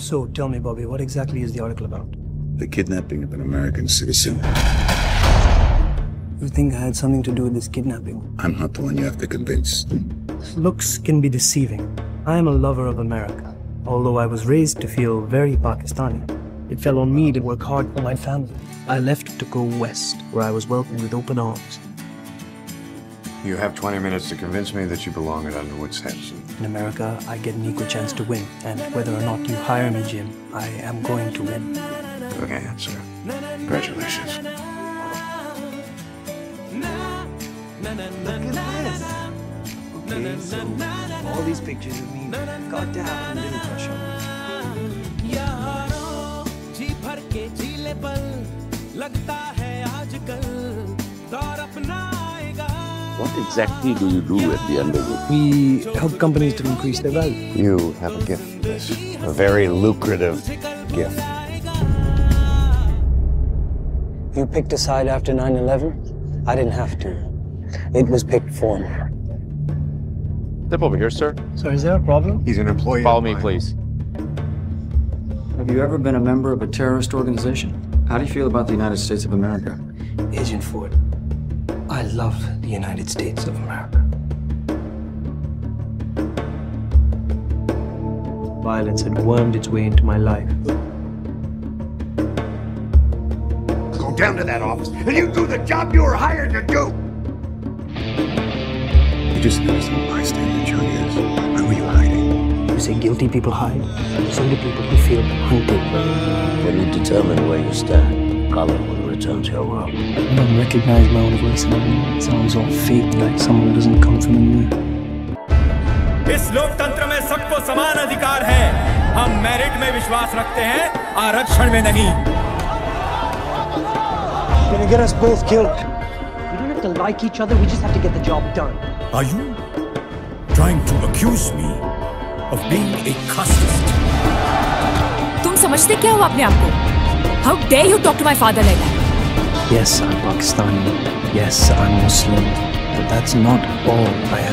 So tell me, Bobby, what exactly is the article about? The kidnapping of an American citizen. You think I had something to do with this kidnapping? I'm not the one you have to convince. Looks can be deceiving. I am a lover of America, although I was raised to feel very Pakistani. It fell on me to work hard for my family. I left to go west, where I was welcomed with open arms. You have 20 minutes to convince me that you belong at Underwood Samson. In America, I get an equal chance to win. And whether or not you hire me, Jim, I am going to win. Good answer. Congratulations. Look at this. Okay, so all these pictures of me, got to have a little crush on लगता है आजकल दौर अपना what exactly do you do at the end of Underwood? We help companies to increase their value. You have a gift for this. A very lucrative gift. You picked a side after 9 11? I didn't have to. It was picked for me. Step over here, sir. So, is there a problem? He's an employee. Follow me, please. Have you ever been a member of a terrorist organization? How do you feel about the United States of America? Agent Ford, I love the United States of America. Violence had wormed its way into my life. Go down to that office and you do the job you were hired to do! You just noticed some bystander, Julius. Where were you hiding? You say guilty people hide, so do people who feel hunted. When you determine where you stand, color will return to your world. I don't recognize my own voice anymore. It sounds all fake, like someone who doesn't come from anywhere. इस लोकतंत्र में सबको समान अधिकार है हम merit में विश्वास रखते हैं आरक्षण में नहीं You're gonna get us both killed. We don't have to like each other, we just have to get the job done. Are you trying to accuse me of being a casteist? तुम समझते क्या हो अपने आप को how dare you talk to my father like that Yes, I'm Pakistani. Yes, I'm Muslim. But that's not all I.